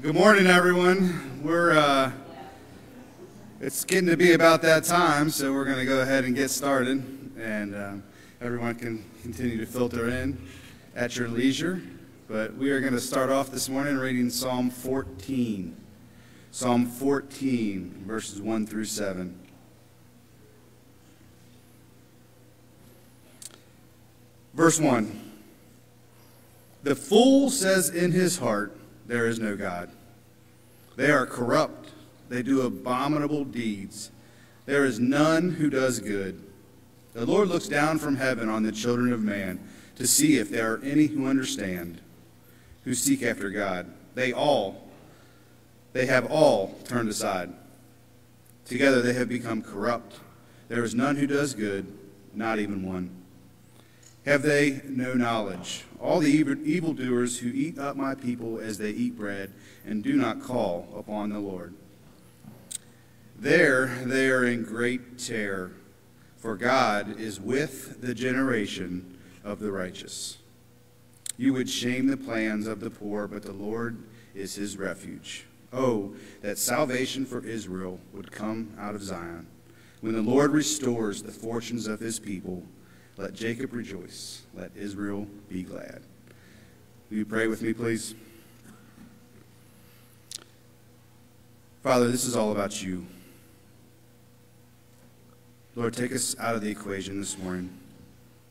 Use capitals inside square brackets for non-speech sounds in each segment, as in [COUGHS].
Good morning, everyone. We're uh, it's getting to be about that time, so we're going to go ahead and get started, and um, everyone can continue to filter in at your leisure. But we are going to start off this morning reading Psalm 14. Psalm 14, verses 1 through 7. Verse 1 The fool says in his heart, There is no God. They are corrupt, they do abominable deeds. There is none who does good. The Lord looks down from heaven on the children of man to see if there are any who understand, who seek after God. They all, they have all turned aside. Together they have become corrupt. There is none who does good, not even one. Have they no knowledge? All the evil evildoers who eat up my people as they eat bread and do not call upon the Lord. There they are in great terror, for God is with the generation of the righteous. You would shame the plans of the poor, but the Lord is his refuge. Oh, that salvation for Israel would come out of Zion. When the Lord restores the fortunes of his people, let Jacob rejoice. Let Israel be glad. Will you pray with me, please? Father, this is all about you. Lord, take us out of the equation this morning.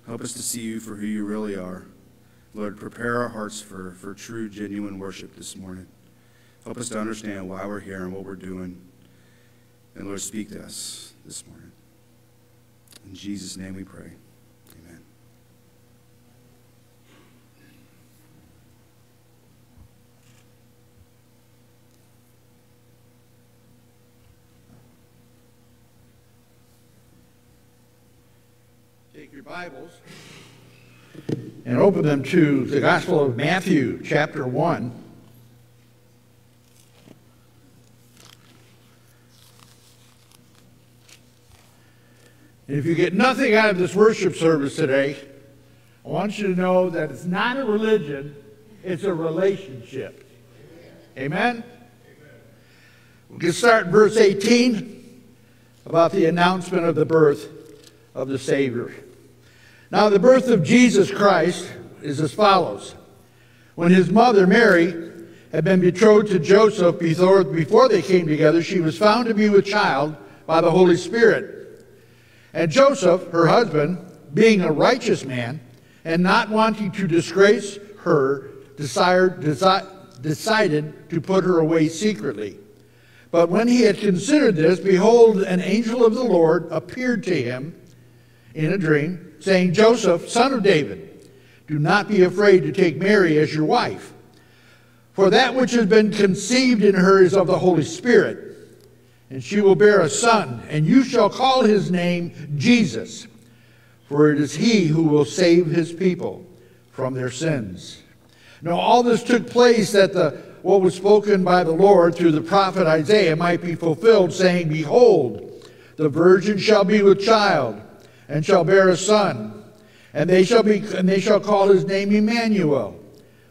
Help us to see you for who you really are. Lord, prepare our hearts for, for true, genuine worship this morning. Help us to understand why we're here and what we're doing. And Lord, speak to us this morning. In Jesus' name we pray. Your Bibles and open them to the Gospel of Matthew, chapter 1. And if you get nothing out of this worship service today, I want you to know that it's not a religion, it's a relationship. Amen? We can start in verse 18 about the announcement of the birth of the Savior. Now, the birth of Jesus Christ is as follows. When his mother, Mary, had been betrothed to Joseph before, they came together, she was found to be with child by the Holy Spirit. And Joseph, her husband, being a righteous man, and not wanting to disgrace her, desired, desi decided to put her away secretly. But when he had considered this, behold, an angel of the Lord appeared to him in a dream saying, Joseph, son of David, do not be afraid to take Mary as your wife. For that which has been conceived in her is of the Holy Spirit. And she will bear a son, and you shall call his name Jesus, for it is he who will save his people from their sins. Now, all this took place that the what was spoken by the Lord through the prophet Isaiah might be fulfilled, saying, Behold, the virgin shall be with child and shall bear a son, and they shall be and they shall call his name Emmanuel,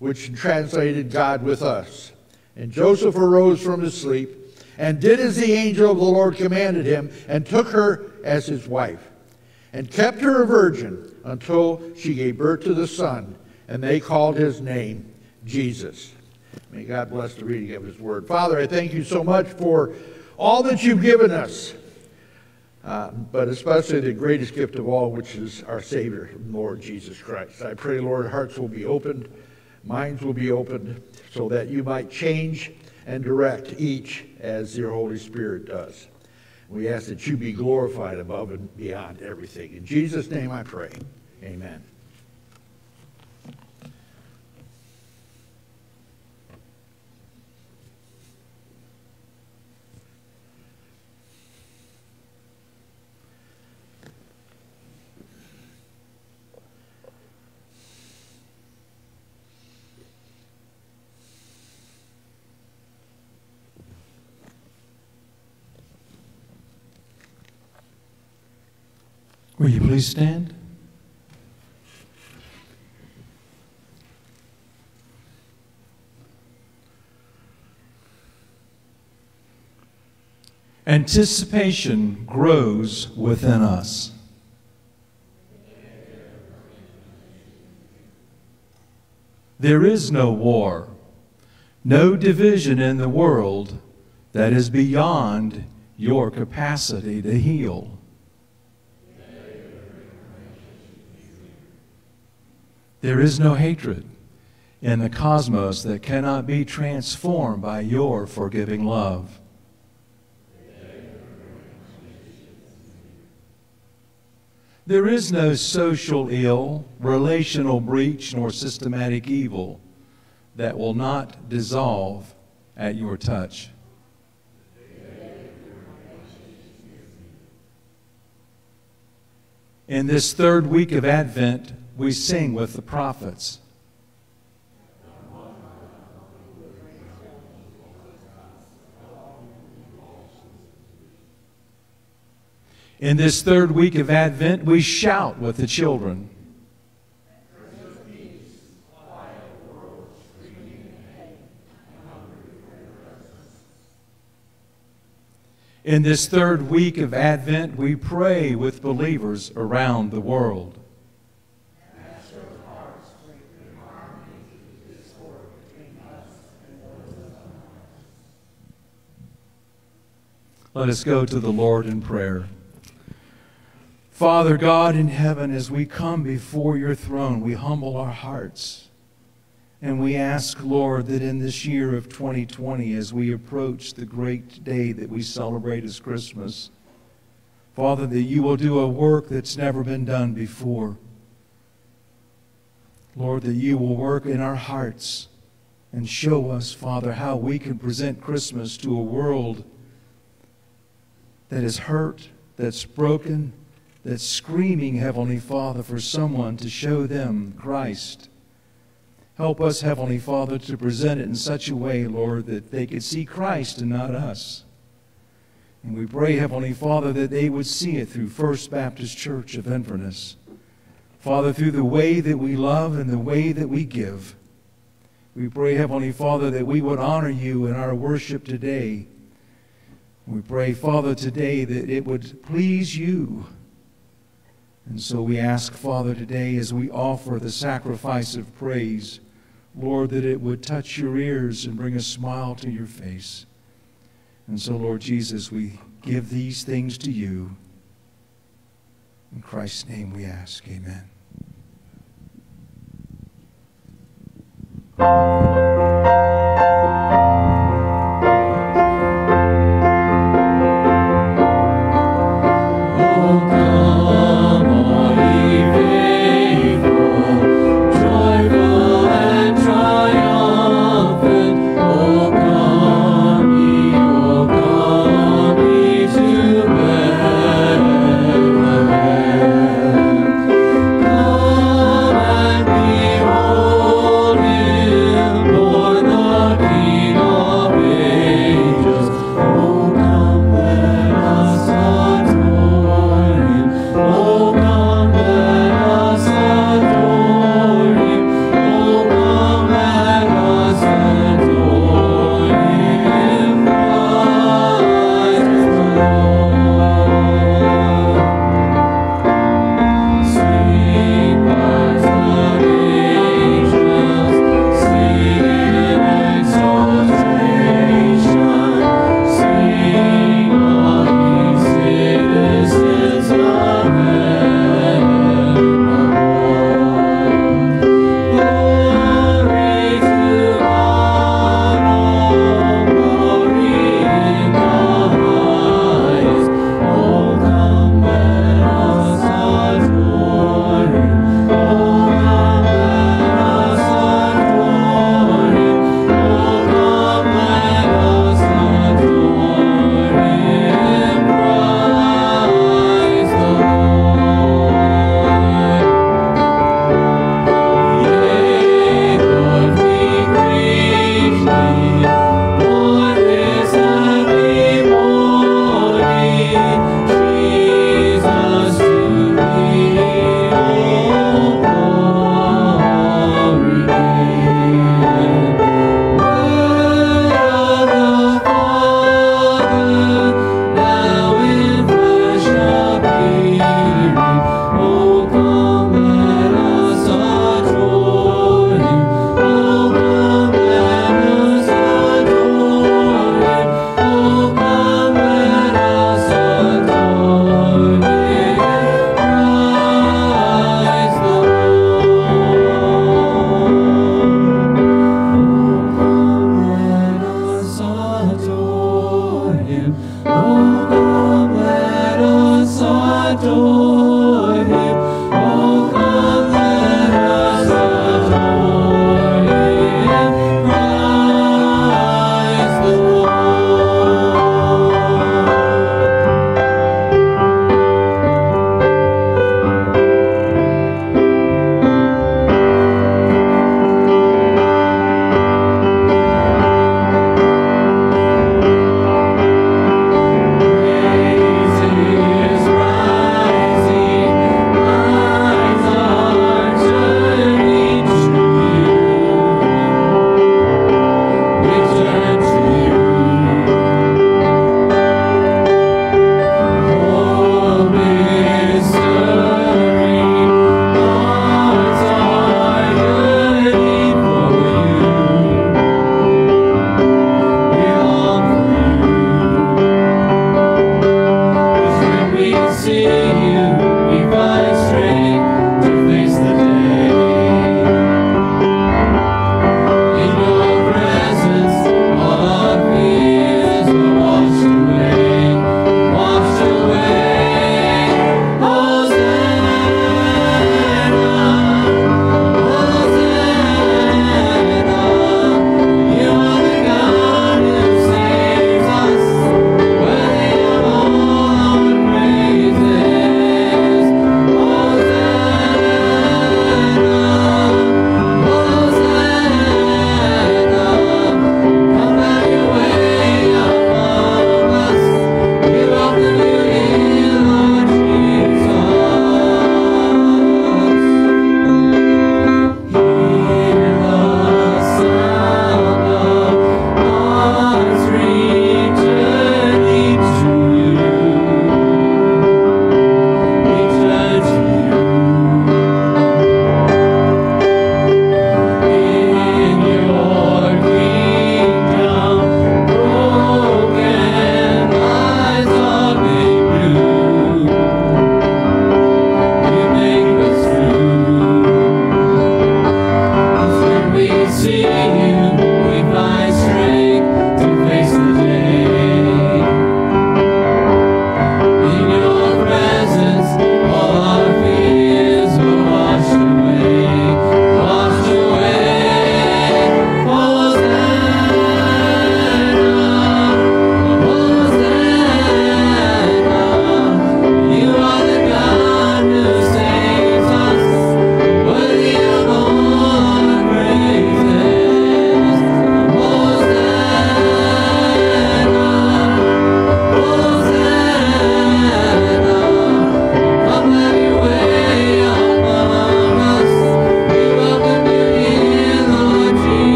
which translated God with us. And Joseph arose from his sleep and did as the angel of the Lord commanded him, and took her as his wife, and kept her a virgin until she gave birth to the son, and they called his name Jesus. May God bless the reading of his word. Father, I thank you so much for all that you've given us. Uh, but especially the greatest gift of all, which is our Savior, Lord Jesus Christ. I pray, Lord, hearts will be opened, minds will be opened, so that you might change and direct each as your Holy Spirit does. We ask that you be glorified above and beyond everything. In Jesus' name I pray. Amen. Will you please stand? Anticipation grows within us. There is no war, no division in the world that is beyond your capacity to heal. There is no hatred in the cosmos that cannot be transformed by your forgiving love. There is no social ill, relational breach, nor systematic evil that will not dissolve at your touch. In this third week of Advent, we sing with the prophets. In this third week of Advent, we shout with the children. In this third week of Advent, we pray with believers around the world. Let us go to the Lord in prayer. Father God in heaven, as we come before your throne, we humble our hearts. And we ask, Lord, that in this year of 2020, as we approach the great day that we celebrate as Christmas, Father, that you will do a work that's never been done before. Lord, that you will work in our hearts and show us, Father, how we can present Christmas to a world that is hurt, that's broken, that's screaming, Heavenly Father, for someone to show them Christ. Help us, Heavenly Father, to present it in such a way, Lord, that they could see Christ and not us. And we pray, Heavenly Father, that they would see it through First Baptist Church of Inverness. Father, through the way that we love and the way that we give. We pray, Heavenly Father, that we would honor you in our worship today. We pray, Father, today that it would please you and so we ask, Father, today as we offer the sacrifice of praise, Lord, that it would touch your ears and bring a smile to your face. And so, Lord Jesus, we give these things to you. In Christ's name we ask. Amen.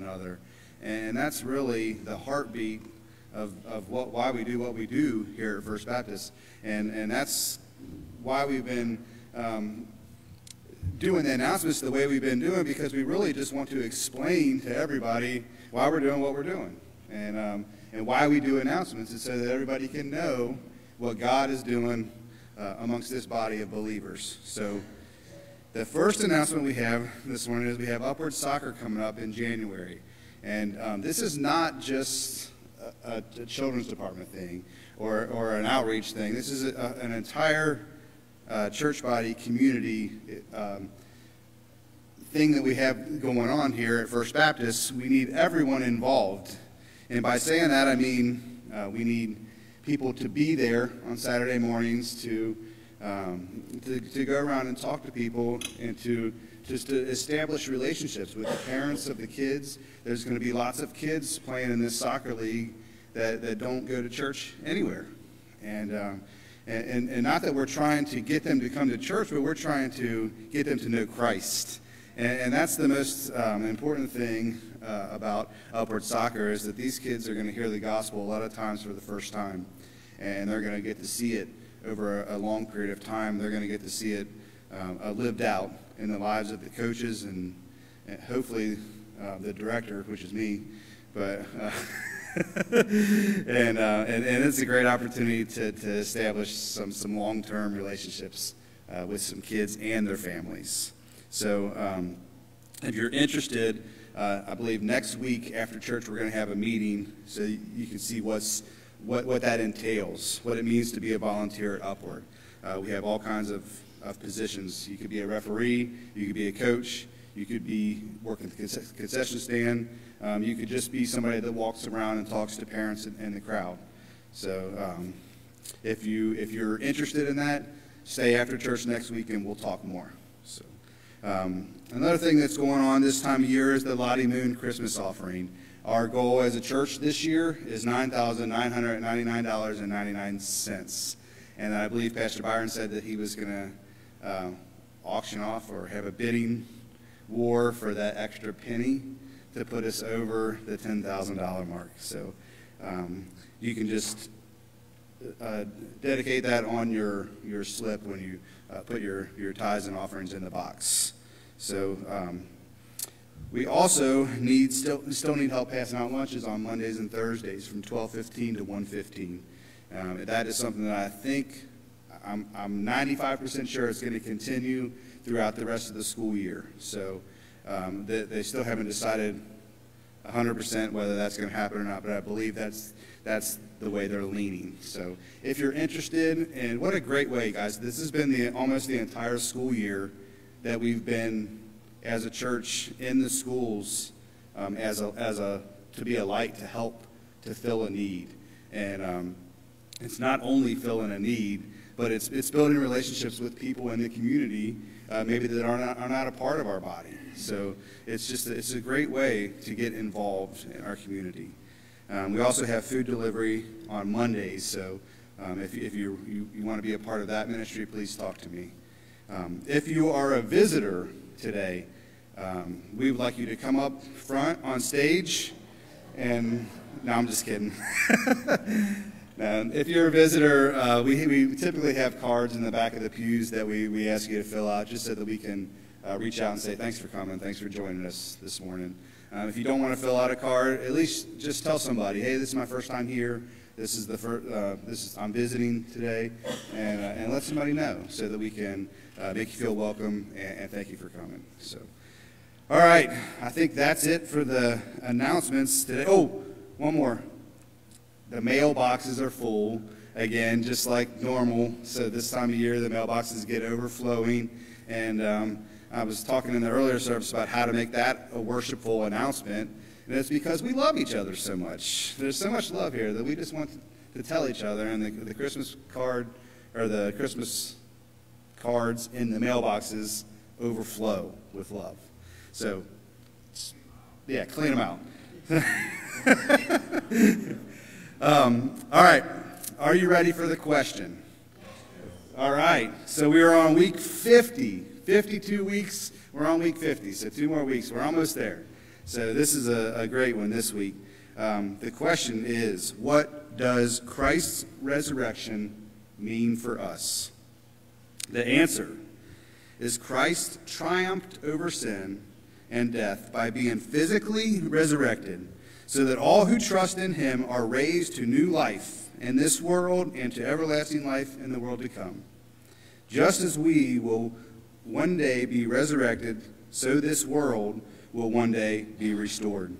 Another. And that's really the heartbeat of, of what, why we do what we do here at First Baptist. And, and that's why we've been um, doing the announcements the way we've been doing because we really just want to explain to everybody why we're doing what we're doing and, um, and why we do announcements is so that everybody can know what God is doing uh, amongst this body of believers. So the first announcement we have this morning is we have Upward Soccer coming up in January. And um, this is not just a, a, children's department thing or, or an outreach thing. This is a, an entire uh, church body community um, thing that we have going on here at First Baptist. We need everyone involved. And by saying that, I mean uh, we need people to be there on Saturday mornings to, um, to, to go around and talk to people and to just to establish relationships with the parents of the kids. There's going to be lots of kids playing in this soccer league that, that don't go to church anywhere. And, um, and, and, not that we're trying to get them to come to church, but we're trying to get them to know Christ. And, and that's the most um, important thing uh, about Upward Soccer is that these kids are going to hear the gospel a lot of times for the first time. And they're going to get to see it over a, long period of time. They're going to get to see it um, uh, lived out in the lives of the coaches and, and hopefully uh, the director, which is me. But uh, [LAUGHS] and, uh, and, and it's a great opportunity to, to establish some some long term relationships with some kids and their families. So um, if you're interested. Uh, I believe next week after church we're going to have a meeting so you can see what's what, what that entails, what it means to be a volunteer at Upward. Uh, we have all kinds of of positions. You could be a referee, you could be a coach, you could be working at the concession stand, um, you could just be somebody that walks around and talks to parents in, the crowd. So um, if, you, if you're interested in that, stay after church next week and we'll talk more. So, um, another thing that's going on this time of year is the Lottie Moon Christmas offering. Our goal as a church this year is $9,999.99. And I believe Pastor Byron said that he was going to uh, auction off or have a bidding war for that extra penny to put us over the $10,000 mark. So um, you can just uh, dedicate that on your, your slip when you uh, put your, your tithes and offerings in the box. So um, we also need still, still need help passing out lunches on Mondays and Thursdays from 12:15 to 1:15. Um, that is something that I think I'm, I'm 95% sure it's going to continue throughout the rest of the school year. So um, they, they still haven't decided 100% whether that's going to happen or not, but I believe that's, that's the way they're leaning. So if you're interested, and what a great way, guys. This has been the, almost the entire school year that we've been as a church in the schools um, as, a, as a, to be a light to help to fill a need. And um, it's not only filling a need, but it's, it's building relationships with people in the community, uh, maybe that are not, are not a part of our body. So it's just, it's a great way to get involved in our community. Um, we also have food delivery on Mondays, so um, if, if you, you, you, want to be a part of that ministry, please talk to me. Um, if you are a visitor today, um, we would like you to come up front on stage and, no, I'm just kidding. And [LAUGHS] if you're a visitor, uh, we, we typically have cards in the back of the pews that we, we ask you to fill out just so that we can uh, reach out and say thanks for coming, thanks for joining us this morning. Uh, if you don't want to fill out a card, at least just tell somebody, hey, this is my first time here. This is the first, uh, this is, I'm visiting today, and, uh, and let somebody know so that we can uh, make you feel welcome and, and thank you for coming. So, all right, I think that's it for the announcements today. Oh, one more. The mailboxes are full again, just like normal. So this time of year, the mailboxes get overflowing. And um, I was talking in the earlier service about how to make that a worshipful announcement. And it's because we love each other so much. There's so much love here that we just want to tell each other. And the, the Christmas card or the Christmas cards in the mailboxes overflow with love. So, yeah, clean them out. [LAUGHS] Um, all right. Are you ready for the question? All right. So we are on week 50. 52 weeks. We're on week 50. So two more weeks. We're almost there. So this is a, a great one this week. Um, the question is what does Christ's resurrection mean for us? The answer is Christ triumphed over sin and death by being physically resurrected, so that all who trust in him are raised to new life in this world and to everlasting life in the world to come. Just as we will one day be resurrected, so this world will one day be restored.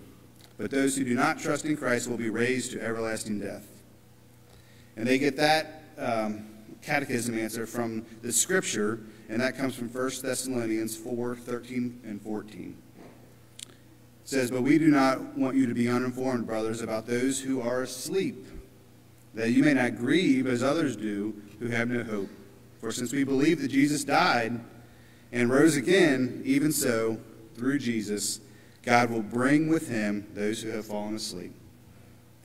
But those who do not trust in Christ will be raised to everlasting death. And they get that um, catechism answer from the scripture, and that comes from 1 Thessalonians 4 13 and 14. It says, But we do not want you to be uninformed, brothers, about those who are asleep, that you may not grieve as others do who have no hope. For since we believe that Jesus died and rose again, even so, through Jesus, God will bring with him those who have fallen asleep.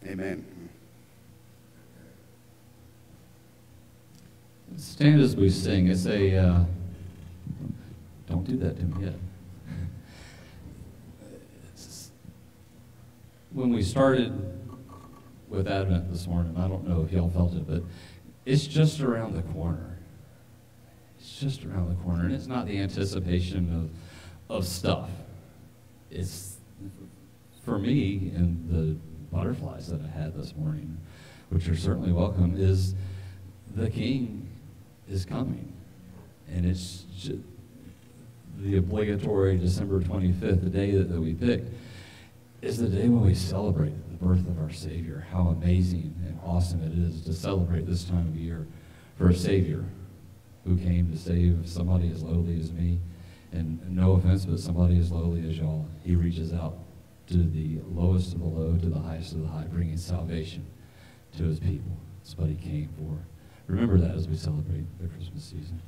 Amen. Stand as we sing. It's a. Uh, don't do that to me yet. [LAUGHS] When we started with Advent this morning, I don't know if y'all felt it, but it's just around the corner. It's just around the corner, and it's not the anticipation of, of stuff. It's for me and the butterflies that I had this morning, which are certainly welcome, is the King is coming, and it's the obligatory December 25th, the day that, that we picked, is the day when we celebrate the birth of our Savior. How amazing and awesome it is to celebrate this time of year for a Savior who came to save somebody as lowly as me. And no offense, but somebody as lowly as y'all. He reaches out to the lowest of the low, to the highest of the high, bringing salvation to his people. That's what he came for. Remember that as we celebrate the Christmas season.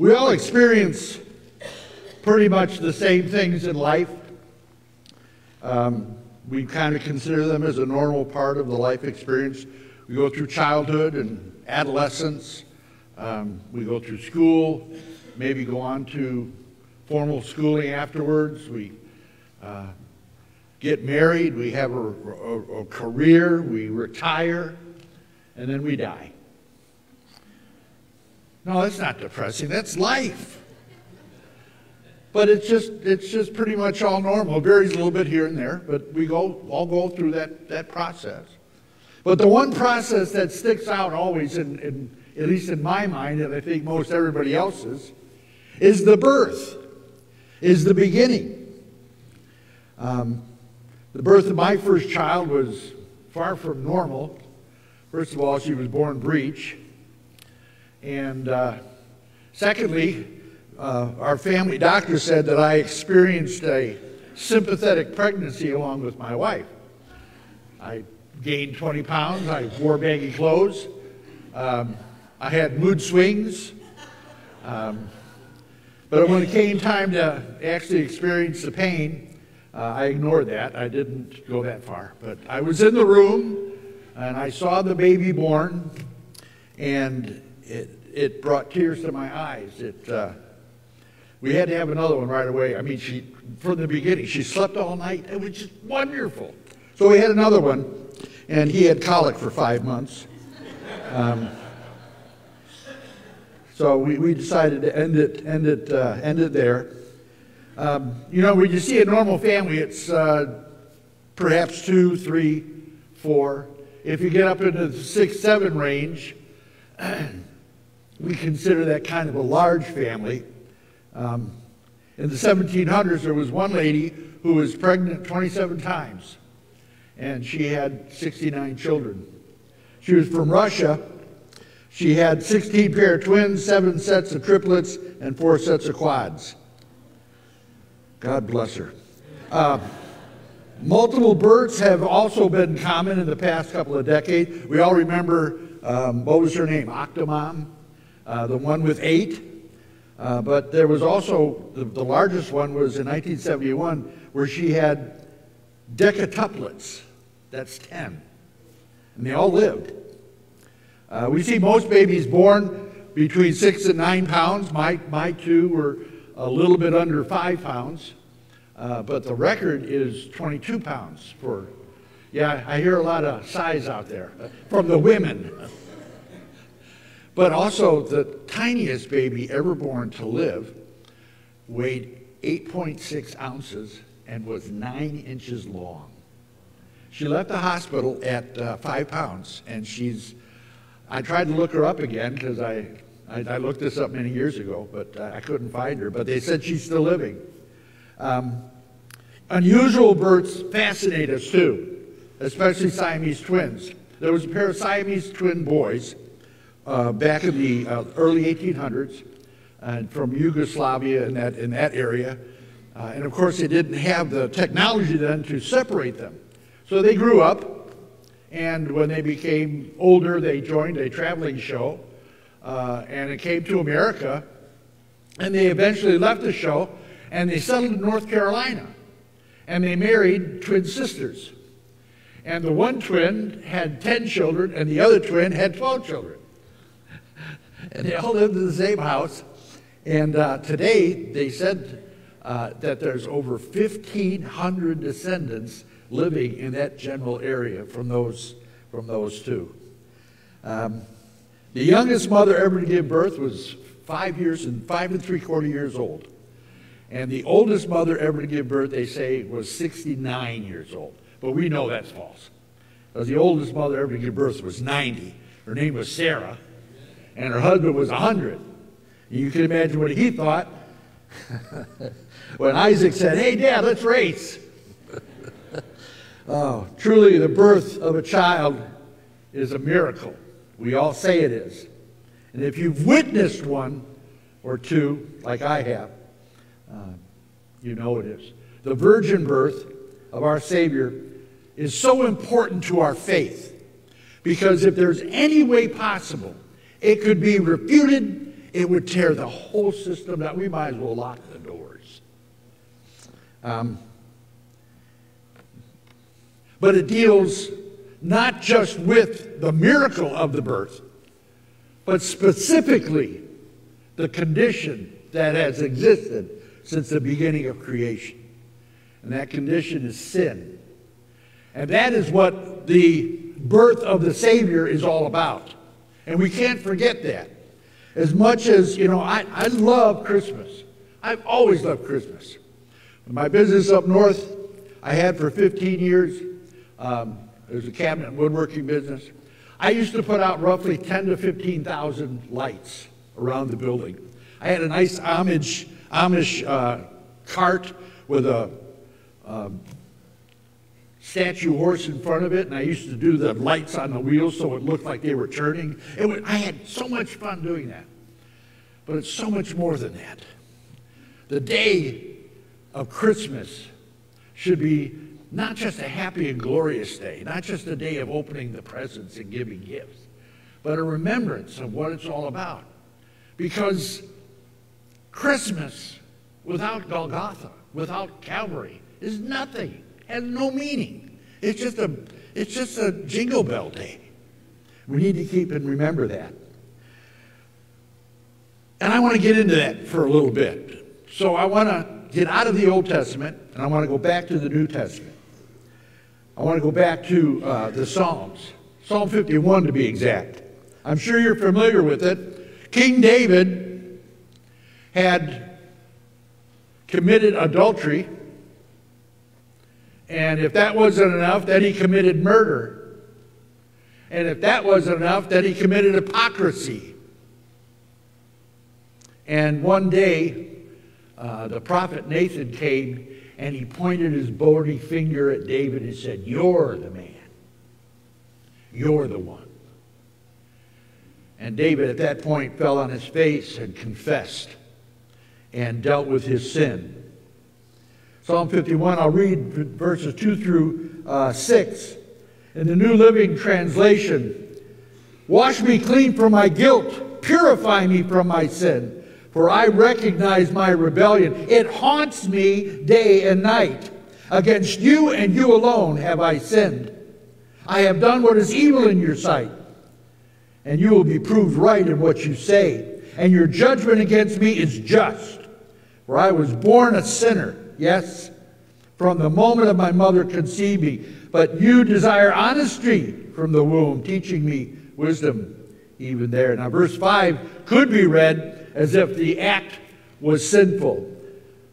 We all experience pretty much the same things in life. Um, we kind of consider them as a normal part of the life experience. We go through childhood and adolescence. Um, we go through school, maybe go on to formal schooling afterwards. We uh, get married, we have a, a, a career, we retire, and then we die. No, that's not depressing. That's life. But it's just it's just pretty much all normal. It varies a little bit here and there, but we go all go through that, that process. But the one process that sticks out always, in, in, at least in my mind, and I think most everybody else's, is the birth, is the beginning. Um, the birth of my first child was far from normal. First of all, she was born breech. And uh, secondly, uh, our family doctor said that I experienced a sympathetic pregnancy along with my wife. I gained 20 pounds, I wore baggy clothes, um, I had mood swings. Um, but when it came time to actually experience the pain, uh, I ignored that. I didn't go that far. But I was in the room and I saw the baby born, and it, it brought tears to my eyes. It, uh, we had to have another one right away. I mean, she, from the beginning, she slept all night. It was just wonderful. So we had another one, and he had colic for five months. Um, so we, we decided to end it, end it, uh, end it there. Um, you know, when you see a normal family, it's uh, perhaps two, three, four. If you get up into the six, seven range, [CLEARS THROAT] we consider that kind of a large family. Um, in the 1700s, there was one lady who was pregnant 27 times, and she had 69 children. She was from Russia. She had 16 pair of twins, seven sets of triplets, and four sets of quads. God bless her. Uh, multiple births have also been common in the past couple of decades. We all remember, um, what was her name? Octomom, uh, the one with eight. Uh, but there was also, the, the, largest one was in 1971, where she had decatuplets. That's 10. And they all lived. Uh, we see most babies born between six and nine pounds. My, my two were a little bit under five pounds. Uh, but the record is 22 pounds for, yeah, I hear a lot of size out there uh, from the women. But also, the tiniest baby ever born to live weighed 8.6 ounces and was nine inches long. She left the hospital at uh, five pounds, and she's. I tried to look her up again because I, I, I, looked this up many years ago, but uh, I couldn't find her. But they said she's still living. Um, unusual births fascinate us too, especially Siamese twins. There was a pair of Siamese twin boys uh, back in the uh, early 1800s and from Yugoslavia in that, in that area. Uh, and of course, they didn't have the technology then to separate them. So they grew up, and when they became older, they joined a traveling show, uh, and it came to America. And they eventually left the show, and they settled in North Carolina. And they married twin sisters. And the one twin had 10 children, and the other twin had 12 children and they all lived in the same house. And uh, today, they said, uh, that there's over 1,500 descendants living in that general area from those, from those two. Um, the youngest mother ever to give birth was five years and five and three quarter years old. And the oldest mother ever to give birth, they say, was 69 years old. But we know that's false. The oldest mother ever to give birth was 90. Her name was Sarah, and her husband was 100. You can imagine what he thought [LAUGHS] when Isaac said, Hey, Dad, let's race. [LAUGHS] oh, truly, the birth of a child is a miracle. We all say it is. And if you've witnessed one or two, like I have, uh, you know it is. The virgin birth of our Savior is so important to our faith because if there's any way possible it could be refuted, it would tear the whole system down. We might as well lock the doors. Um, but it deals not just with the miracle of the birth, but specifically the condition that has existed since the beginning of creation. And that condition is sin. And that is what the birth of the Savior is all about. And we can't forget that. As much as, you know, I, I love Christmas. I've always loved Christmas. My business up north, I had for 15 years. Um, it was a cabinet woodworking business. I used to put out roughly 10 to 15,000 lights around the building. I had a nice Amish, Amish uh, cart with a um, statue horse in front of it, and I used to do the lights on the wheels so it looked like they were turning. It I had so much fun doing that. But it's so much more than that. The day of Christmas should be not just a happy and glorious day, not just a day of opening the presents and giving gifts, but a remembrance of what it's all about. Because Christmas without Golgotha, without Calvary, is nothing has no meaning. It's just a, it's just a jingle bell day. We need to keep and remember that. And I want to get into that for a little bit. So I want to get out of the Old Testament and I want to go back to the New Testament. I want to go back to uh, the Psalms, Psalm 51 to be exact. I'm sure you're familiar with it. King David had committed adultery and if that wasn't enough, then he committed murder. And if that wasn't enough, then he committed hypocrisy. And one day, uh, the prophet Nathan came and he pointed his bony finger at David and said, You're the man. You're the one. And David at that point fell on his face and confessed and dealt with his sin. Psalm 51, I'll read verses 2 through uh, 6. In the New Living Translation, Wash me clean from my guilt, purify me from my sin, for I recognize my rebellion. It haunts me day and night. Against you and you alone have I sinned. I have done what is evil in your sight, and you will be proved right in what you say, and your judgment against me is just. For I was born a sinner Yes, from the moment of my mother conceived me. But you desire honesty from the womb, teaching me wisdom even there. Now, verse 5 could be read as if the act was sinful.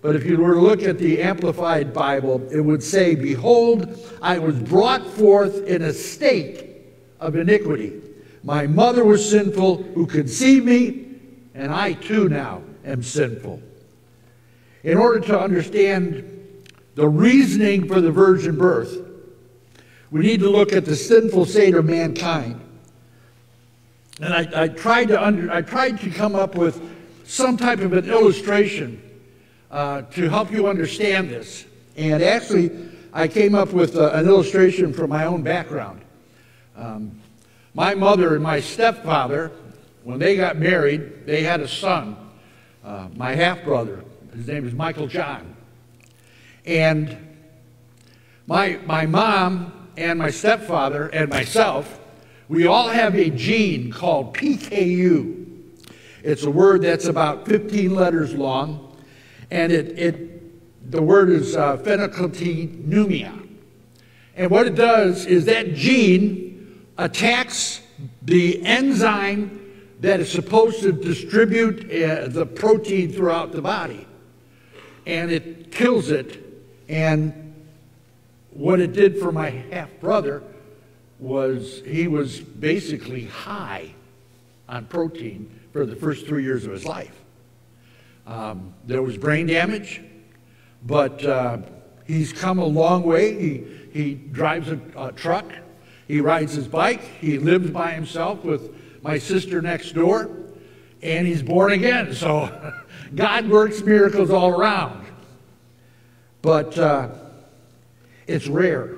But if you were to look at the Amplified Bible, it would say, Behold, I was brought forth in a state of iniquity. My mother was sinful who conceived me, and I too now am sinful. In order to understand the reasoning for the virgin birth, we need to look at the sinful state of mankind. And I, I tried to under, I tried to come up with some type of an illustration uh, to help you understand this. And actually, I came up with uh, an illustration from my own background. Um, my mother and my stepfather, when they got married, they had a son, uh, my half brother. His name is Michael John. And my, my mom and my stepfather and myself, we all have a gene called PKU. It's a word that's about 15 letters long, and it, it the word is uh, phenylketonuria. And what it does is that gene attacks the enzyme that is supposed to distribute uh, the protein throughout the body. And it kills it. And what it did for my half brother was he was basically high on protein for the first three years of his life. Um, there was brain damage, but uh, he's come a long way. He, he drives a, a truck, he rides his bike, he lives by himself with my sister next door, and he's born again. So [LAUGHS] God works miracles all around. But uh, it's rare.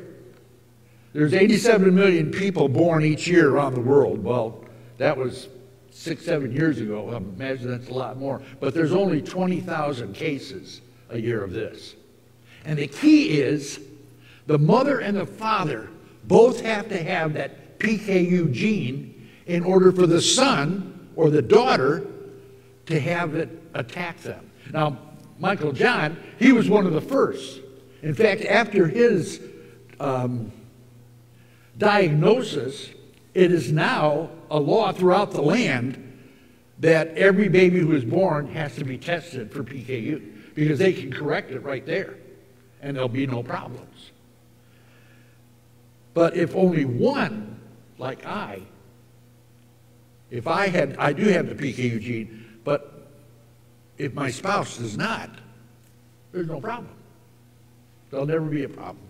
There's 87 million people born each year around the world. Well, that was six, seven years ago. I imagine that's a lot more. But there's only 20,000 cases a year of this. And the key is the mother and the father both have to have that PKU gene in order for the son or the daughter to have it attack them. Now, Michael John, he was one of the first. In fact, after his um, diagnosis, it is now a law throughout the land that every baby who is born has to be tested for PKU because they can correct it right there and there'll be no problems. But if only one, like I, if I had, I do have the PKU gene, but if my spouse does not, there's no problem. There'll never be a problem.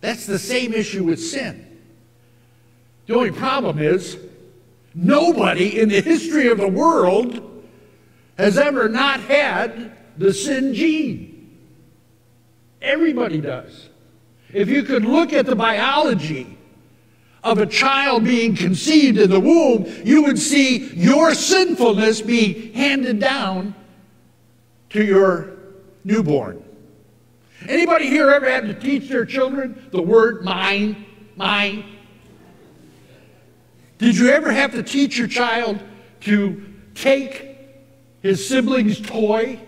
That's the same issue with sin. The only problem is nobody in the history of the world has ever not had the sin gene. Everybody does. If you could look at the biology of a child being conceived in the womb, you would see your sinfulness be handed down to your newborn. Anybody here ever had to teach their children the word mine, mine? Did you ever have to teach your child to take his sibling's toy?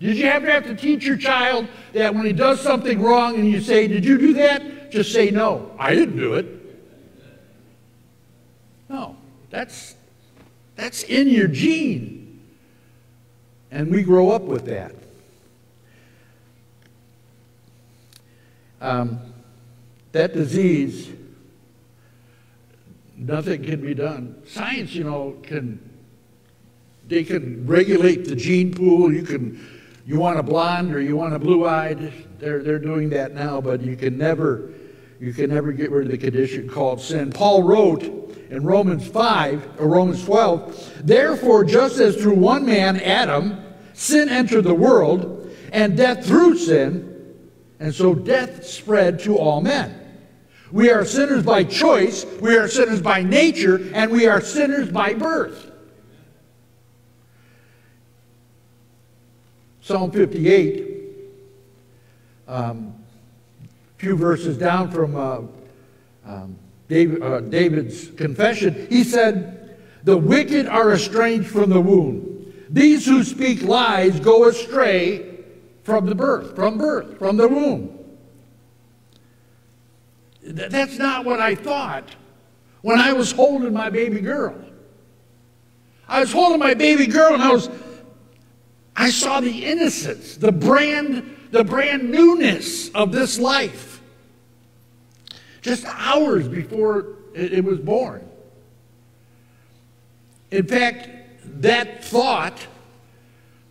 Did you ever have to teach your child that when he does something wrong and you say, Did you do that? Just say, No, I didn't do it. No, that's, that's in your gene. And we grow up with that. Um, that disease, nothing can be done. Science, you know, can they can regulate the gene pool. You can you want a blonde or you want a blue-eyed. They're they're doing that now, but you can never you can never get rid of the condition called sin. Paul wrote in Romans 5 or Romans 12, therefore just as through one man Adam sin entered the world and death through sin and so death spread to all men. We are sinners by choice, we are sinners by nature, and we are sinners by birth. Psalm 58, um, few verses down from uh, um, David, uh, David's confession, he said, The wicked are estranged from the womb. These who speak lies go astray from the birth, from birth, from the womb. That's not what I thought when I was holding my baby girl. I was holding my baby girl and I was I saw the innocence, the brand the brand newness of this life. Just hours before it, was born. In fact, that thought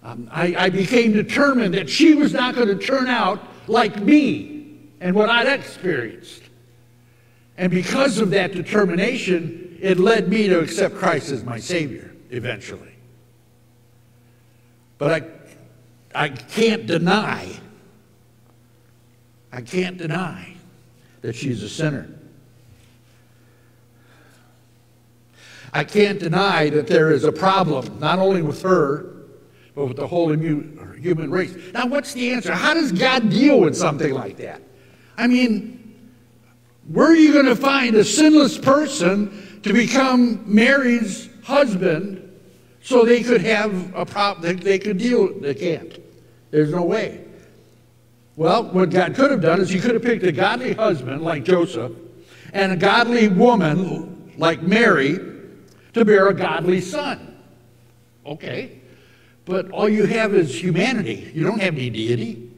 um, I, I became determined that she was not going to turn out like me and what I'd experienced. And because of that determination, it led me to accept Christ as my Savior eventually. But I, I can't deny, I can't deny that she's a sinner. I can't deny that there is a problem, not only with her, but with the whole human race. Now, what's the answer? How does God deal with something like that? I mean, where are you going to find a sinless person to become Mary's husband so they could have a problem, they could deal, they can't. There's no way. Well, what God could have done is he could have picked a godly husband like Joseph and a godly woman like Mary to bear a godly son. Okay. But all you have is humanity. You don't have any deity.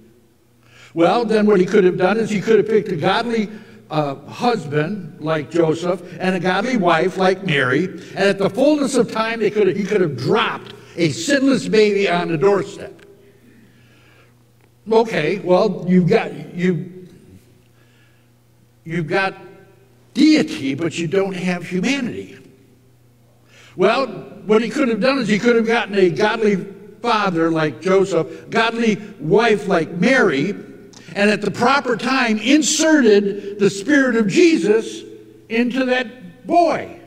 Well, then what he could have done is he could have picked a godly uh, husband like Joseph and a godly wife like Mary, and at the fullness of time, they could have, he could have dropped a sinless baby on the doorstep. Okay, well, you've got you you've got deity, but you don't have humanity. Well, what he could have done is he could have gotten a godly father like Joseph, godly wife like Mary, and at the proper time inserted the spirit of Jesus into that boy.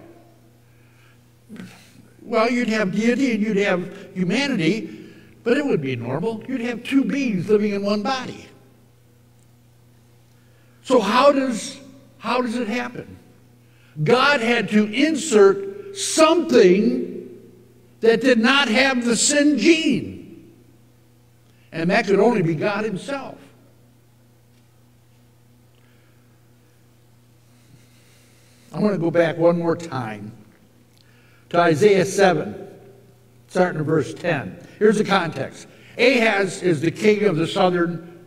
Well, you'd have deity and you'd have humanity, but it would be normal. You'd have two beings living in one body. So how does how does it happen? God had to insert something that did not have the sin gene. And that could only be God Himself. I want to go back one more time to Isaiah 7, starting in verse 10. Here's the context Ahaz is the king of the southern,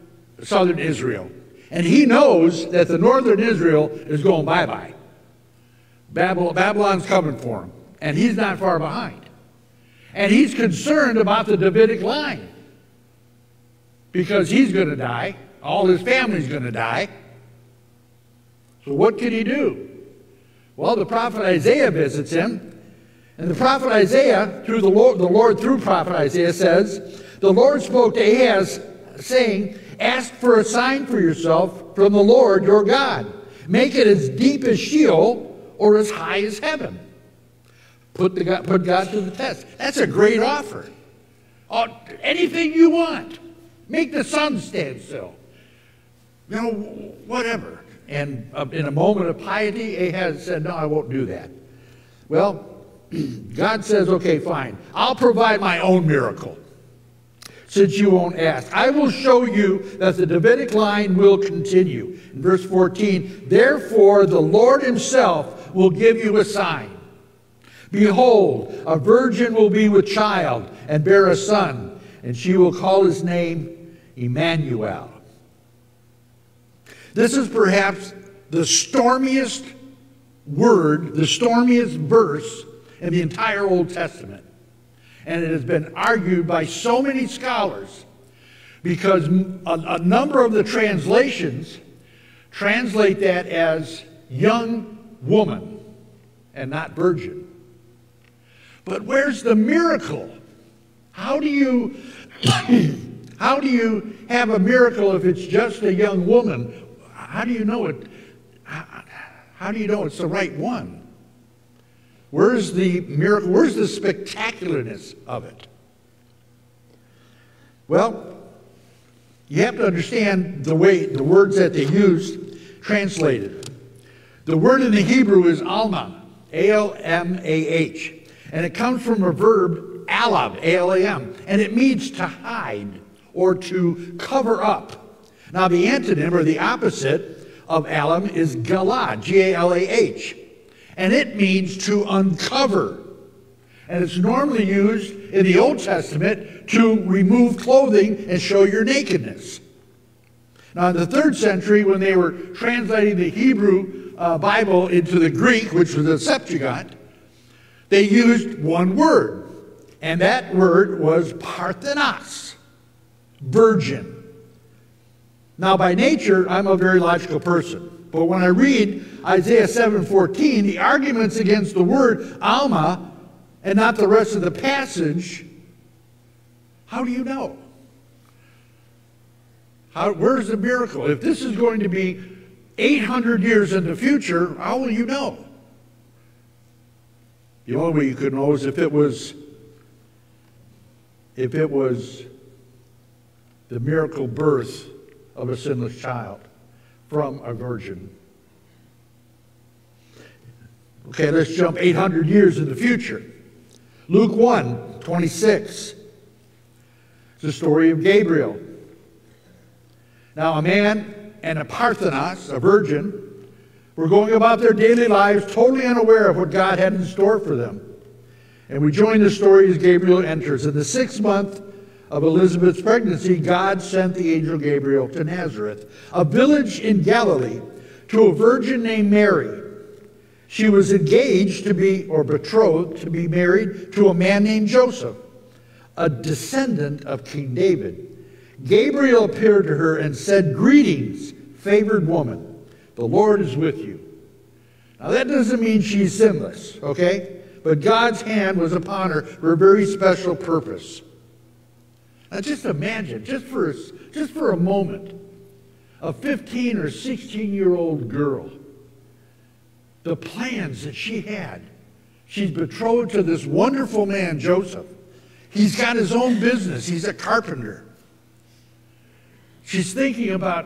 southern Israel, and he knows that the northern Israel is going bye bye. Babylon's coming for him, and he's not far behind. And he's concerned about the Davidic line because he's going to die, all his family's going to die. So, what can he do? Well, the prophet Isaiah visits him and the prophet Isaiah, through the Lord, the Lord through prophet Isaiah says, the Lord spoke to Ahaz, saying, Ask for a sign for yourself from the Lord your God. Make it as deep as Sheol or as high as heaven. Put, the God, put God to the test. That's a great offer. Uh, anything you want. Make the sun stand still. You know, whatever. And uh, in a moment of piety, Ahaz said, No, I won't do that. Well, [CLEARS THROAT] God says, okay, fine. I'll provide my own miracle since you won't ask. I will show you that the Davidic line will continue. In verse 14, therefore the Lord himself will give you a sign. Behold, a virgin will be with child and bear a son, and she will call his name Emmanuel. This is perhaps the stormiest word, the stormiest verse in the entire Old Testament. And it has been argued by so many scholars because a, a number of the translations translate that as young woman and not virgin. But where's the miracle? How do you [COUGHS] how do you have a miracle if it's just a young woman? How do you know it? How, how do you know it's the right one? Where's the miracle? Where's the spectacularness of it? Well, you have to understand the way the words that they used translated. The word in the Hebrew is alma, A L M A H, and it comes from a verb alam, A L A M, and it means to hide or to cover up. Now, the antonym or the opposite of alam is galah, G A L A H and it means to uncover. And it's normally used in the Old Testament to remove clothing and show your nakedness. Now, in the third century, when they were translating the Hebrew uh, Bible into the Greek, which was the Septuagint, they used one word, and that word was parthenos, virgin. Now, by nature, I'm a very logical person. But when I read Isaiah 7:14, the arguments against the word alma and not the rest of the passage, how do you know? How, where's the miracle? If this is going to be 800 years in the future, how will you know? The only way you could know is if it was if it was the miracle birth of a sinless child from a virgin. Okay, let's jump 800 years in the future. Luke 1 26. It's the story of Gabriel. Now, a man and a Parthenos, a virgin, were going about their daily lives totally unaware of what God had in store for them. And we join the story as Gabriel enters. In the sixth month of Elizabeth's pregnancy, God sent the angel Gabriel to Nazareth, a village in Galilee, to a virgin named Mary. She was engaged to be, or betrothed to be married to a man named Joseph, a descendant of King David. Gabriel appeared to her and said, Greetings, favored woman, the Lord is with you. Now, that doesn't mean she's sinless, okay? But God's hand was upon her for a very special purpose. Now, just imagine, just for, just for a moment, a 15 or 16 year old girl, the plans that she had. She's betrothed to this wonderful man, Joseph. He's got his own business, he's a carpenter. She's thinking about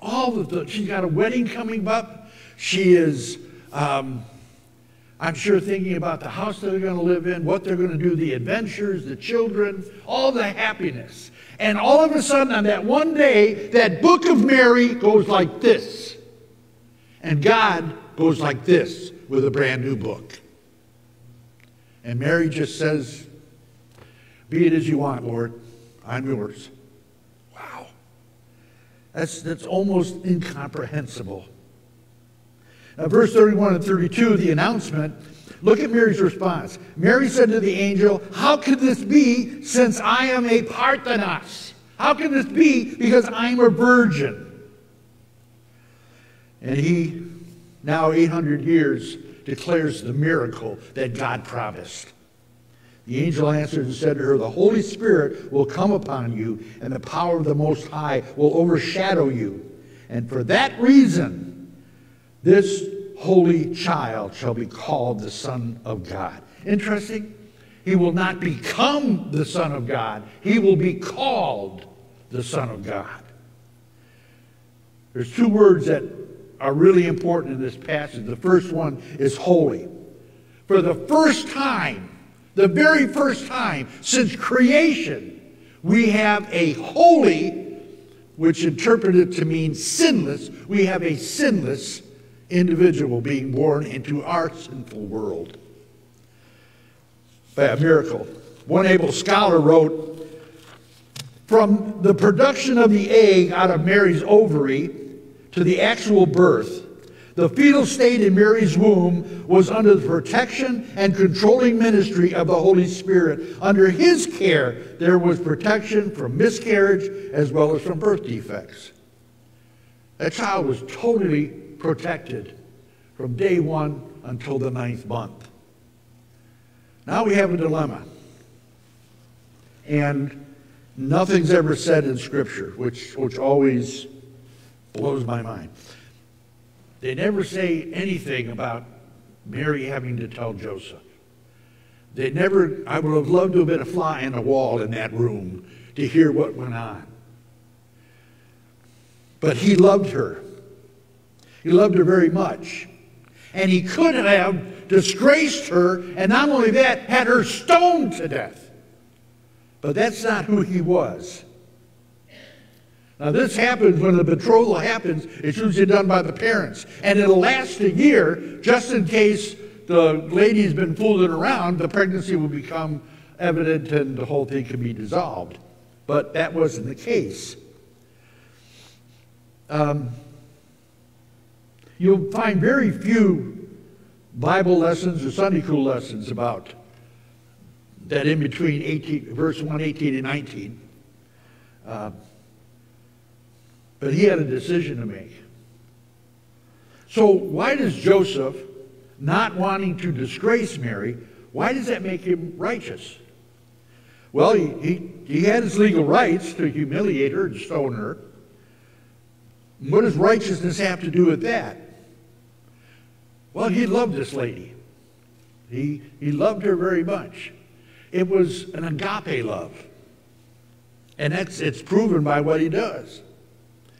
all of the, she's got a wedding coming up. She is, um, I'm sure, thinking about the house they're going to live in, what they're going to do, the adventures, the children, all the happiness. And all of a sudden, on that one day, that book of Mary goes like this. And God goes like this with a brand new book. And Mary just says, Be it as you want, Lord. I'm yours. Wow. That's, that's almost incomprehensible. Now, verse 31 and 32, the announcement, look at Mary's response. Mary said to the angel, How could this be since I am a Parthenos? How can this be because I'm a virgin? And he now 800 years, declares the miracle that God promised. The angel answered and said to her, The Holy Spirit will come upon you, and the power of the Most High will overshadow you. And for that reason, this holy child shall be called the Son of God. Interesting? He will not become the Son of God, he will be called the Son of God. There's two words that are really important in this passage. The first one is holy. For the first time, the very first time since creation, we have a holy, which interpreted to mean sinless, we have a sinless individual being born into our sinful world by a miracle. One able scholar wrote, from the production of the egg out of Mary's ovary to the actual birth, the fetal state in Mary's womb was under the protection and controlling ministry of the Holy Spirit. Under his care, there was protection from miscarriage as well as from birth defects. That child was totally protected from day one until the ninth month. Now we have a dilemma. And nothing's ever said in Scripture, which, which always blows my mind. They never say anything about Mary having to tell Joseph. They never, I would have loved to have been a fly in the wall in that room to hear what went on. But he loved her. He loved her very much. And he could have disgraced her, and not only that, had her stoned to death. But that's not who he was. Now, this happens when the betrothal happens, it's usually done by the parents. And it'll last a year just in case the lady's been fooling around, the pregnancy will become evident and the whole thing can be dissolved. But that wasn't the case. Um, you'll find very few Bible lessons or Sunday school lessons about that in between 18, verse 1, 18, and 19. Uh, but he had a decision to make. So, why does Joseph, not wanting to disgrace Mary, why does that make him righteous? Well, he, he, he had his legal rights to humiliate her and stone her. What does righteousness have to do with that? Well, he loved this lady. He, he loved her very much. It was an agape love. And that's, it's proven by what he does.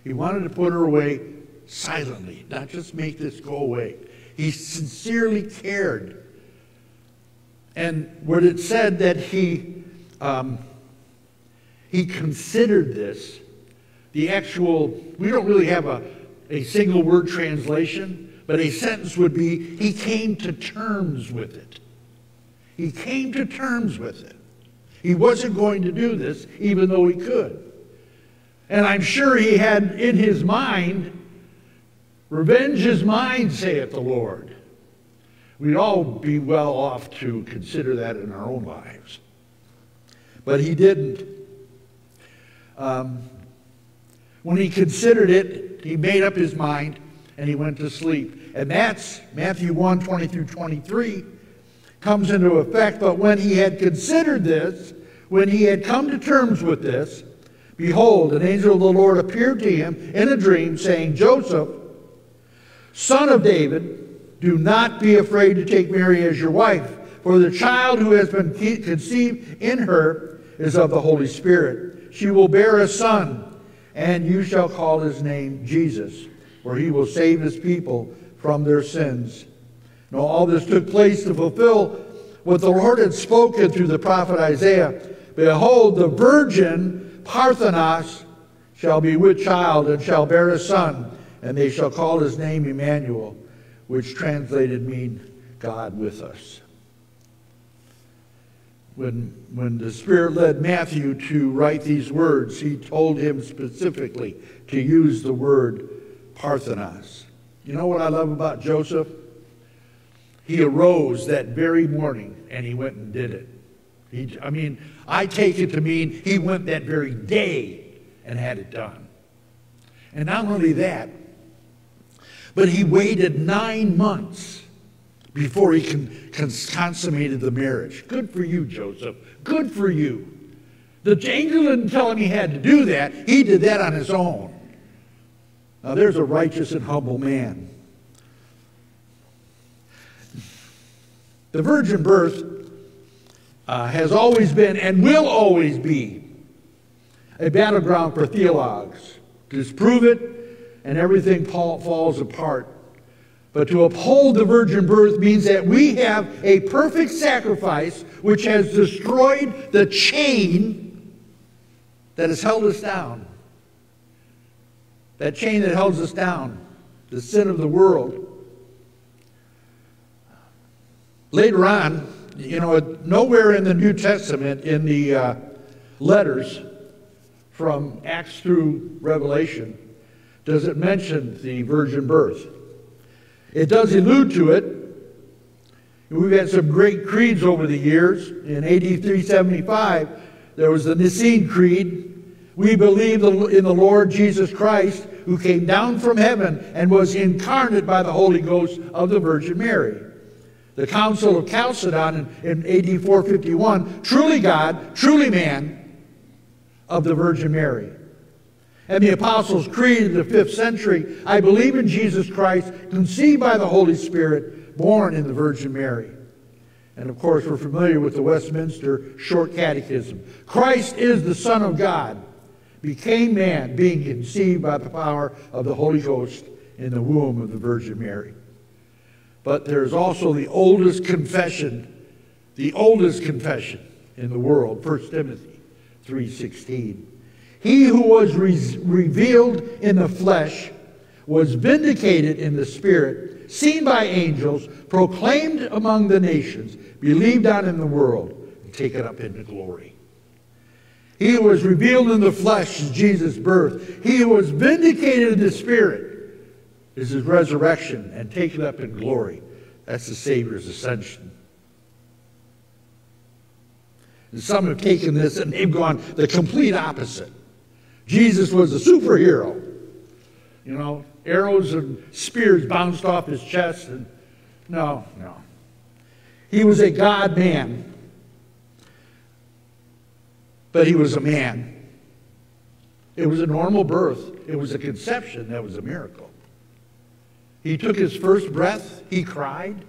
He wanted to put her away silently, not just make this go away. He sincerely cared. And when it said that he, um, he considered this. The actual, we don't really have a, a single word translation, but a sentence would be, he came to terms with it. He came to terms with it. He wasn't going to do this, even though he could. And I'm sure he had in his mind, revenge is mine, saith the Lord. We'd all be well off to consider that in our own lives. But he didn't. Um, when he considered it, he made up his mind and he went to sleep. And that's Matthew 1 20 through 23 comes into effect. But when he had considered this, when he had come to terms with this, behold, an angel of the Lord appeared to him in a dream, saying, Joseph, son of David, do not be afraid to take Mary as your wife, for the child who has been conceived in her is of the Holy Spirit. She will bear a son, and you shall call his name Jesus, for he will save his people from their sins. Now, all this took place to fulfill what the Lord had spoken through the prophet Isaiah. Behold, the virgin Parthenos shall be with child and shall bear a son, and they shall call his name Emmanuel, which translated mean God with us. When, when the Spirit led Matthew to write these words, he told him specifically to use the word Parthenos. You know what I love about Joseph? He arose that very morning and he went and did it. He, I mean, I take it to mean he went that very day and had it done. And not only that, but he waited nine months before he con- consummated the marriage. Good for you, Joseph. Good for you. The angel didn't tell him he had to do that, he did that on his own. Now, there's a righteous and humble man. The virgin birth uh, has always been and will always be a battleground for theologues. To disprove it, and everything falls apart. But to uphold the virgin birth means that we have a perfect sacrifice which has destroyed the chain that has held us down. That chain that holds us down, the sin of the world. Later on, you know, nowhere in the New Testament, in the uh, letters from Acts through Revelation, does it mention the virgin birth. It does allude to it. We've had some great creeds over the years. In AD 375, there was the Nicene Creed. We believe in the Lord Jesus Christ, who came down from heaven and was incarnate by the Holy Ghost of the Virgin Mary. The Council of Chalcedon in, in AD 451, truly God, truly man of the Virgin Mary. And the Apostles' Creed in the fifth century I believe in Jesus Christ, conceived by the Holy Spirit, born in the Virgin Mary. And of course, we're familiar with the Westminster Short Catechism. Christ is the Son of God, became man, being conceived by the power of the Holy Ghost in the womb of the Virgin Mary. But there's also the oldest confession, the oldest confession in the world, 1 Timothy 3:16. He who was re- revealed in the flesh was vindicated in the spirit, seen by angels, proclaimed among the nations, believed on in the world, and taken up into glory. He was revealed in the flesh is Jesus' birth. He was vindicated in the spirit is his resurrection and taken up in glory. That's the Savior's ascension. And some have taken this and they've gone the complete opposite. Jesus was a superhero. You know, arrows and spears bounced off his chest. And no, no. He was a God man, but he was a man. It was a normal birth, it was a conception that was a miracle. He took his first breath, he cried.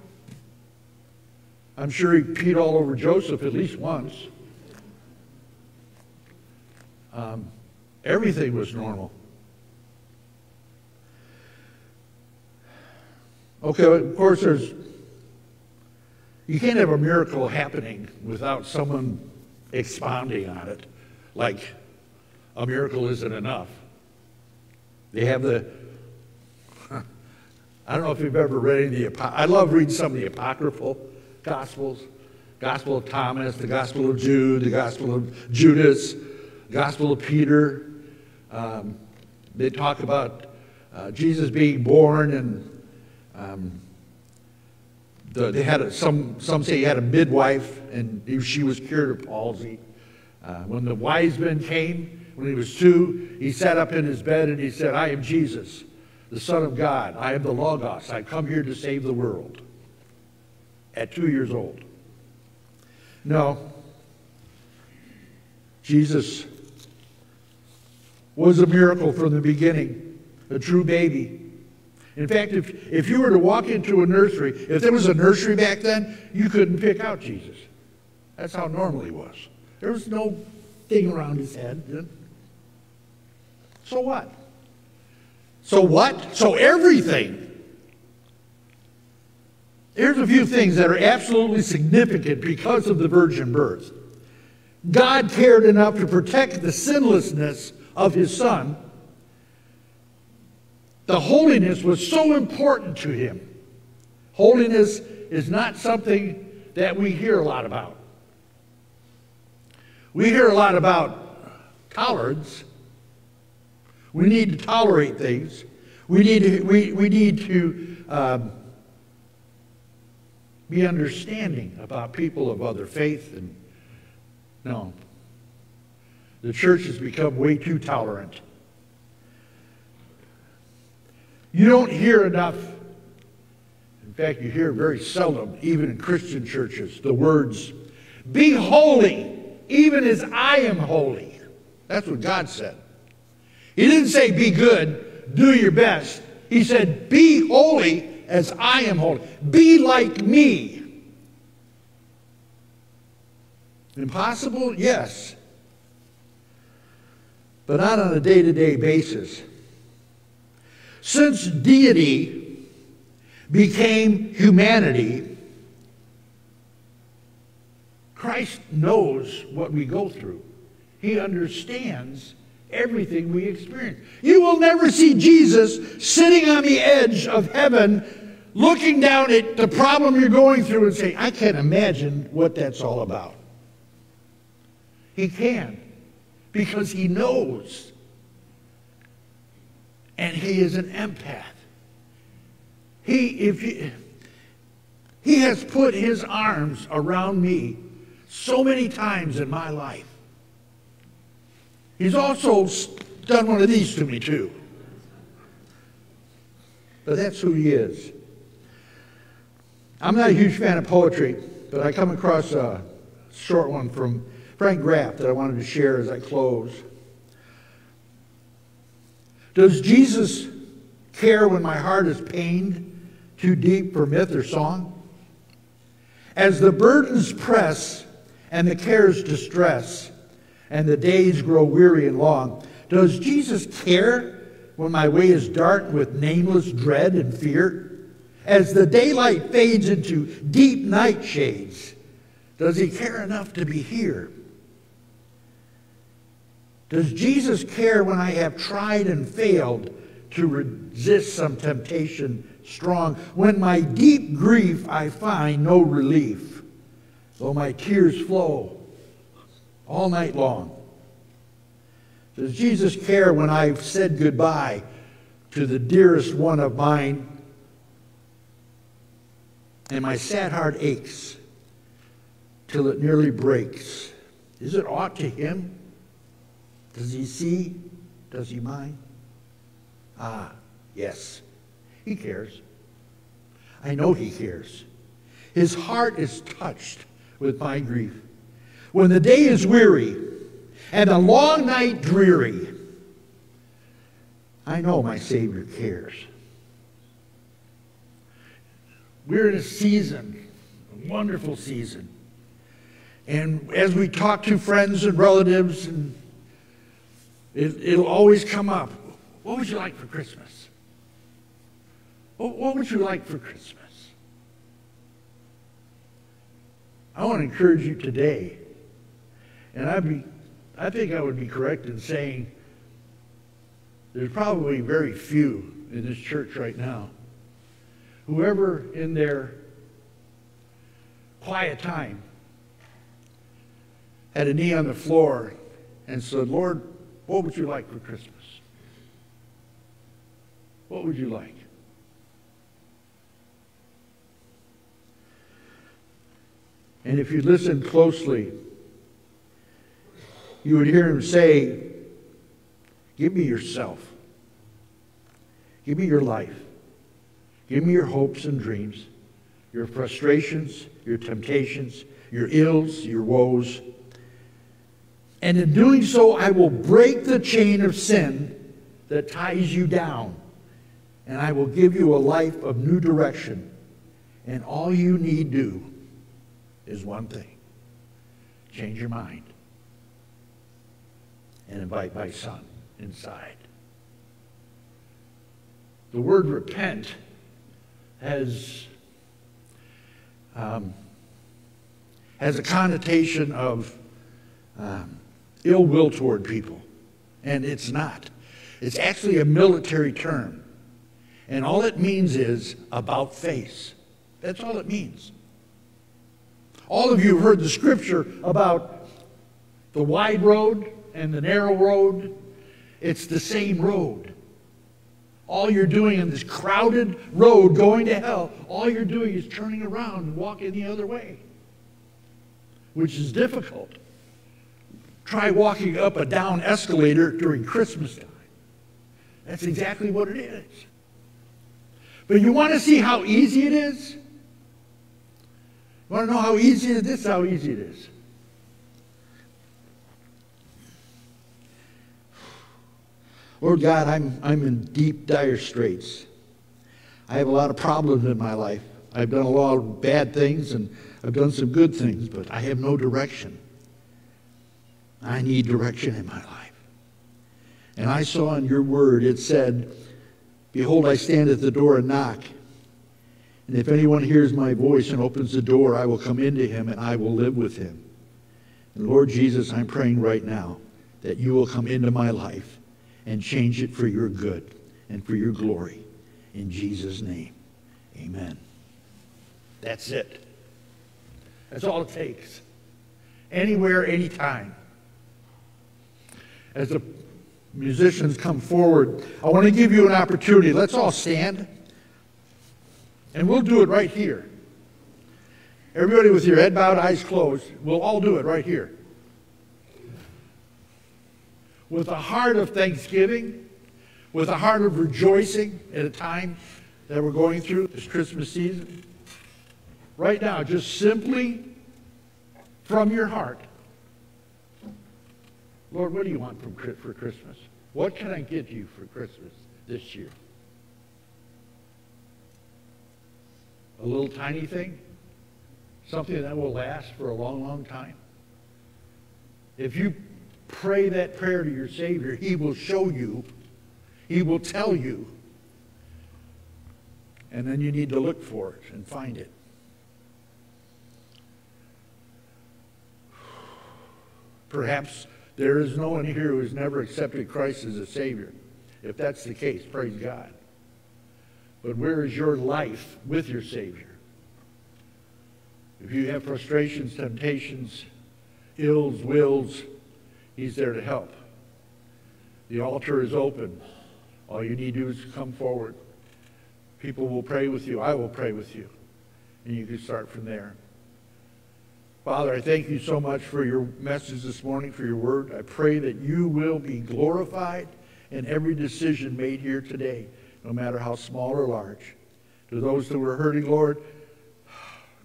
I'm sure he peed all over Joseph at least once. Um, everything was normal. Okay, of course, there's. You can't have a miracle happening without someone expounding on it, like a miracle isn't enough. They have the, [LAUGHS] I don't know if you've ever read any of the, I love reading some of the apocryphal gospels. Gospel of Thomas, the Gospel of Jude, the Gospel of Judas, Gospel of Peter. Um, they talk about uh, Jesus being born and um, the, they had a, some, some say he had a midwife and he, she was cured of palsy. Uh, when the wise men came, when he was two, he sat up in his bed and he said, I am Jesus, the Son of God. I am the Logos. I come here to save the world. At two years old. No. Jesus was a miracle from the beginning, a true baby. In fact, if, if you were to walk into a nursery, if there was a nursery back then, you couldn't pick out Jesus. That's how normal he was. There was no thing around his head. So what? So what? So everything. Here's a few things that are absolutely significant because of the virgin birth. God cared enough to protect the sinlessness of his son. The holiness was so important to him. Holiness is not something that we hear a lot about. We hear a lot about tolerance. We need to tolerate things. We need to, we, we need to um, be understanding about people of other faith and no. The church has become way too tolerant. You don't hear enough, in fact, you hear very seldom, even in Christian churches, the words, Be holy, even as I am holy. That's what God said. He didn't say, Be good, do your best. He said, Be holy as I am holy. Be like me. Impossible? Yes. But not on a day to day basis. Since deity became humanity, Christ knows what we go through. He understands everything we experience. You will never see Jesus sitting on the edge of heaven looking down at the problem you're going through and saying, I can't imagine what that's all about. He can because he knows. And he is an empath. He, if he, he has put his arms around me so many times in my life. He's also done one of these to me, too. But that's who he is. I'm not a huge fan of poetry, but I come across a short one from Frank Graeff that I wanted to share as I close. Does Jesus care when my heart is pained too deep for myth or song? As the burdens press and the cares distress, and the days grow weary and long, does Jesus care when my way is dark with nameless dread and fear? As the daylight fades into deep night shades, does he care enough to be here? Does Jesus care when I have tried and failed to resist some temptation strong? When my deep grief I find no relief, though my tears flow all night long? Does Jesus care when I've said goodbye to the dearest one of mine and my sad heart aches till it nearly breaks? Is it aught to him? Does he see? Does he mind? Ah, yes, he cares. I know he cares. His heart is touched with my grief. When the day is weary and the long night dreary, I know my Savior cares. We're in a season, a wonderful season. And as we talk to friends and relatives and it, it'll always come up. What would you like for Christmas? What, what would you like for Christmas? I want to encourage you today, and I'd be I think I would be correct in saying there's probably very few in this church right now. Whoever in their quiet time had a knee on the floor and said, Lord, what would you like for Christmas? What would you like? And if you listen closely, you would hear him say, Give me yourself. Give me your life. Give me your hopes and dreams, your frustrations, your temptations, your ills, your woes. And in doing so, I will break the chain of sin that ties you down. And I will give you a life of new direction. And all you need do is one thing change your mind and invite my son inside. The word repent has, um, has a connotation of um, ill will toward people, and it's not. It's actually a military term. And all it means is about face. That's all it means. All of you have heard the scripture about the wide road and the narrow road. It's the same road. All you're doing in this crowded road going to hell, all you're doing is turning around and walking the other way, which is difficult. Try walking up a down escalator during Christmas time. That's exactly what it is. But you want to see how easy it is? You want to know how easy it is? This is how easy it is. Lord God, I'm, I'm in deep, dire straits. I have a lot of problems in my life. I've done a lot of bad things and I've done some good things, but I have no direction. I need direction in my life. And I saw in your word, it said, Behold, I stand at the door and knock. And if anyone hears my voice and opens the door, I will come into him and I will live with him. And Lord Jesus, I'm praying right now that you will come into my life and change it for your good and for your glory. In Jesus' name, amen. That's it. That's all it takes. Anywhere, anytime. As the musicians come forward, I want to give you an opportunity. Let's all stand. And we'll do it right here. Everybody with your head bowed, eyes closed, we'll all do it right here with a heart of thanksgiving, with a heart of rejoicing at a time that we're going through this Christmas season. Right now, just simply from your heart. Lord, what do you want from, for Christmas? What can I get you for Christmas this year? A little tiny thing? Something that will last for a long, long time? If you pray that prayer to your Savior, He will show you, He will tell you. And then you need to look for it and find it. Perhaps there is no one here who has never accepted Christ as a Savior. If that's the case, praise God. But where is your life with your Savior? If you have frustrations, temptations, ills, wills, He's there to help. The altar is open. All you need to do is come forward. People will pray with you. I will pray with you. And you can start from there. Father, I thank you so much for your message this morning, for your word. I pray that you will be glorified in every decision made here today, no matter how small or large. To those who are hurting, Lord,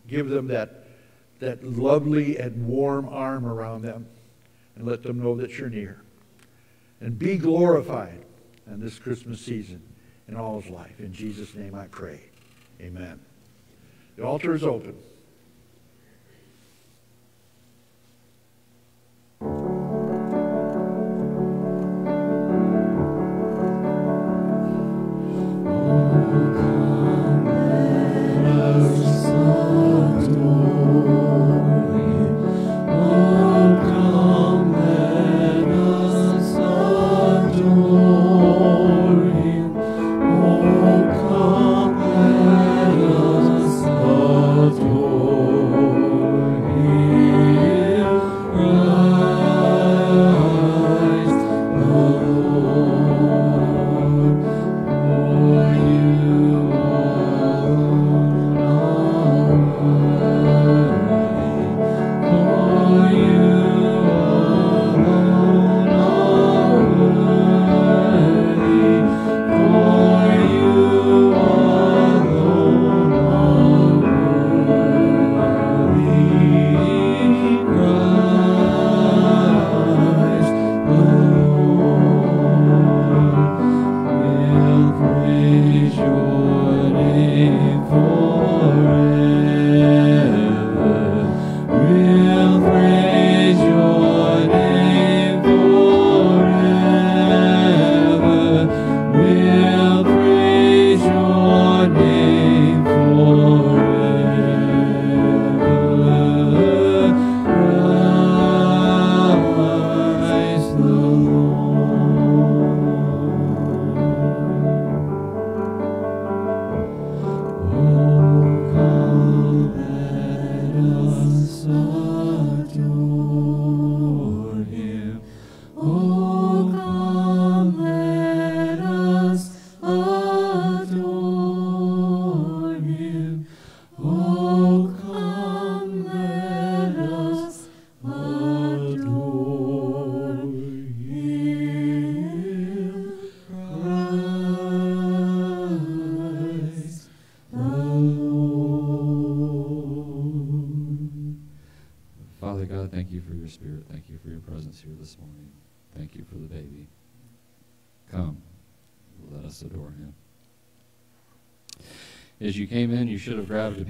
give them that, that lovely and warm arm around them and let them know that you're near. And be glorified in this Christmas season in all of life. In Jesus' name I pray. Amen. The altar is open.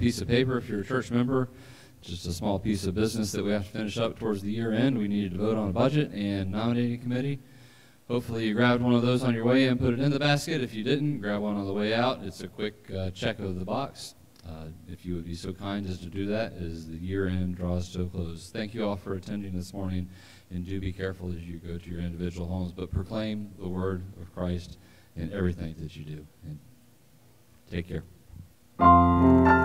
Piece of paper if you're a church member. Just a small piece of business that we have to finish up towards the year end. We needed to vote on a budget and nominating committee. Hopefully, you grabbed one of those on your way and put it in the basket. If you didn't, grab one on the way out. It's a quick uh, check of the box. Uh, if you would be so kind as to do that as the year end draws to a close. Thank you all for attending this morning, and do be careful as you go to your individual homes, but proclaim the word of Christ in everything that you do. And take care.